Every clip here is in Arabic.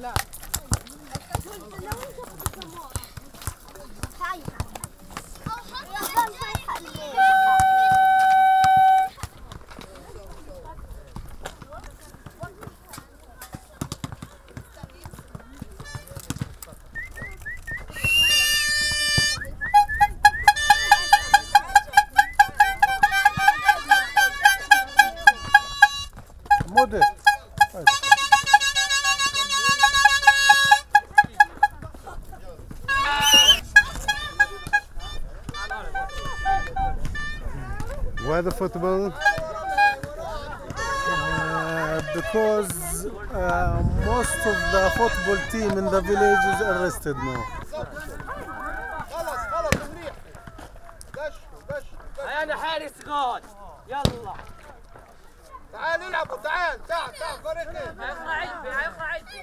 뭐 모두 the football? Uh, because uh, most of the football team in the village is arrested now. خلص خلص منيح دش دش أنا حارس جول يلا تعال العبوا تعال تعال تعال فريقين هيقرا علبي هيقرا علبي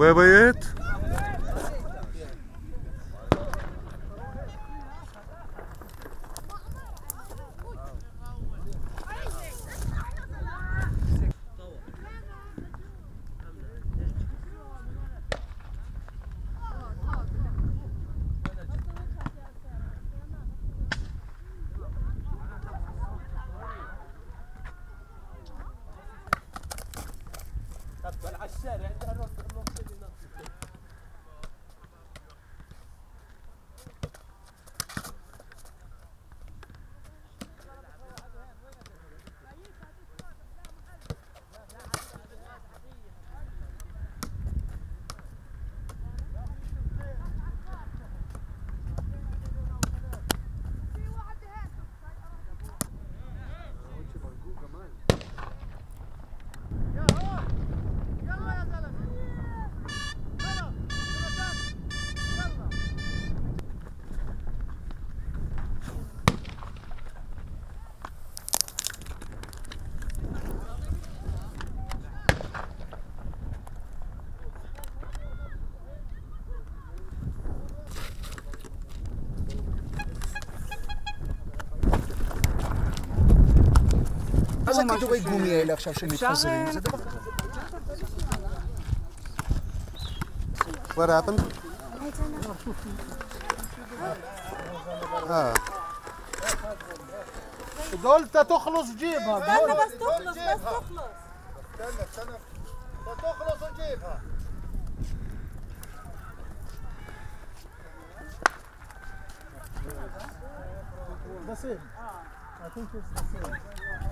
وبيت kärra, där har de något אז הכדורי גומי האלה עכשיו שמתפזרים, זה דבר What happened? Ah, قلت تخلص جيبها استنى بس تخلص بس تخلص استنى استنى تخلص وجيبها the same. I think it's the same.